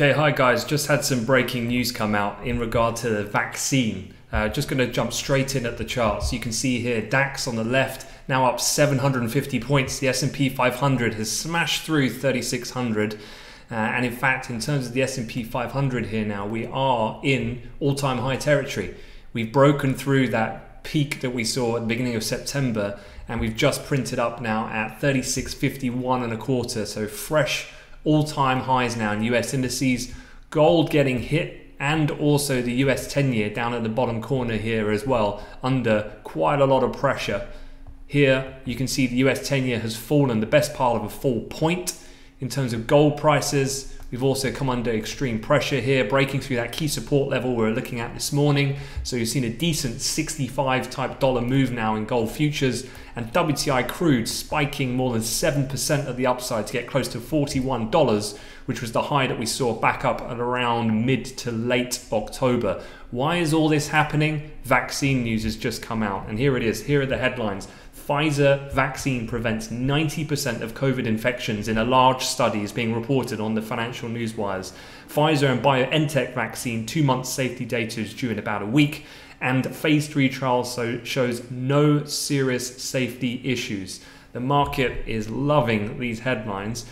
Okay, hi guys. Just had some breaking news come out in regard to the vaccine. Uh, just going to jump straight in at the charts. You can see here DAX on the left now up 750 points. The S&P 500 has smashed through 3600. Uh, and in fact, in terms of the S&P 500 here now, we are in all-time high territory. We've broken through that peak that we saw at the beginning of September, and we've just printed up now at 3651 and a quarter. So fresh all-time highs now. In US indices, gold getting hit and also the US 10 year down at the bottom corner here as well under quite a lot of pressure. Here you can see the US 10 year has fallen. The best part of a full point in terms of gold prices. We've also come under extreme pressure here, breaking through that key support level we are looking at this morning. So you've seen a decent 65 type dollar move now in gold futures and WTI crude spiking more than 7% of the upside to get close to $41, which was the high that we saw back up at around mid to late October. Why is all this happening? Vaccine news has just come out, and here it is. Here are the headlines. Pfizer vaccine prevents 90% of COVID infections in a large study is being reported on the financial newswires. Pfizer and BioNTech vaccine two months safety data is due in about a week and phase 3 trial so shows no serious safety issues. The market is loving these headlines.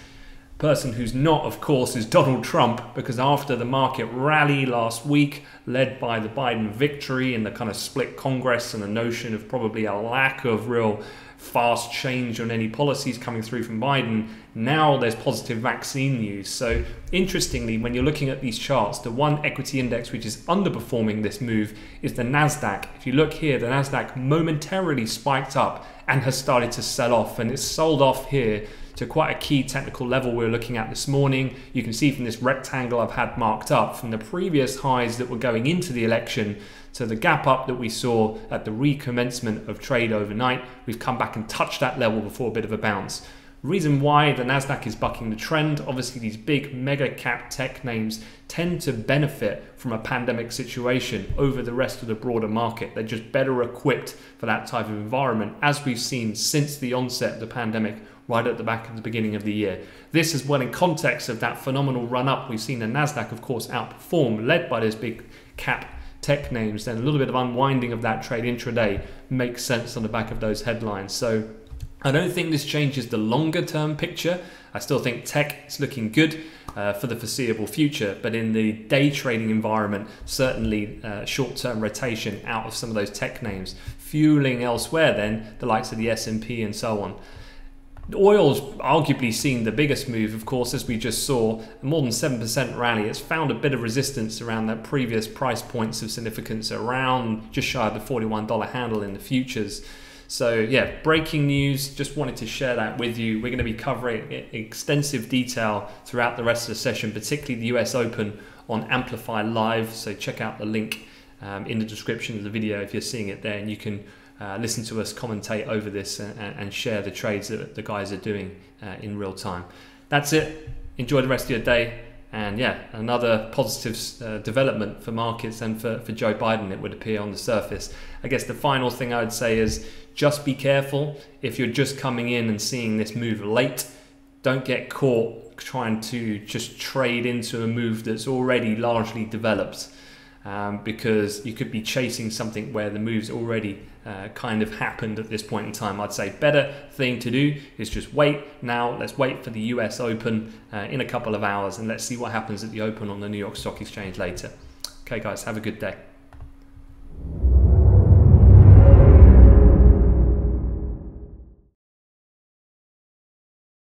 Person who's not, of course, is Donald Trump, because after the market rally last week, led by the Biden victory and the kind of split Congress and the notion of probably a lack of real fast change on any policies coming through from Biden. Now there's positive vaccine news. So, interestingly, when you're looking at these charts, the one equity index which is underperforming this move is the NASDAQ. If you look here, the NASDAQ momentarily spiked up and has started to sell off, and it's sold off here to quite a key technical level we are looking at this morning. You can see from this rectangle I've had marked up from the previous highs that were going into the election to the gap up that we saw at the recommencement of trade overnight. We've come back and touched that level before a bit of a bounce. Reason why the Nasdaq is bucking the trend, obviously these big mega cap tech names tend to benefit from a pandemic situation over the rest of the broader market. They're just better equipped for that type of environment as we've seen since the onset of the pandemic right at the back of the beginning of the year. This is well in context of that phenomenal run up we've seen the Nasdaq of course outperform led by those big cap tech names then a little bit of unwinding of that trade intraday makes sense on the back of those headlines. So I don't think this changes the longer term picture. I still think tech is looking good uh, for the foreseeable future, but in the day trading environment, certainly uh, short term rotation out of some of those tech names, fueling elsewhere then the likes of the S&P and so on. Oil's arguably seen the biggest move, of course, as we just saw, more than 7% rally. It's found a bit of resistance around that previous price points of significance, around just shy of the $41 handle in the futures. So, yeah, breaking news. Just wanted to share that with you. We're going to be covering extensive detail throughout the rest of the session, particularly the US Open on Amplify Live. So, check out the link um, in the description of the video if you're seeing it there, and you can uh, listen to us commentate over this and, and, share the trades that the guys are doing uh, in real time. That's it. Enjoy the rest of your day. And yeah, another positive uh, development for markets and for, for Joe Biden, it would appear on the surface. I guess the final thing I would say is just be careful if you're just coming in and seeing this move late. Don't get caught trying to just trade into a move that's already largely developed um, because you could be chasing something where the move's already uh, kind of happened at this point in time. I'd say better thing to do is just wait now. Let's wait for the US Open uh, in a couple of hours and let's see what happens at the Open on the New York Stock Exchange later. Okay, guys, have a good day.